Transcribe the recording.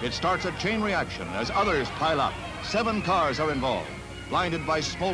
It starts a chain reaction as others pile up. Seven cars are involved. Blinded by smoke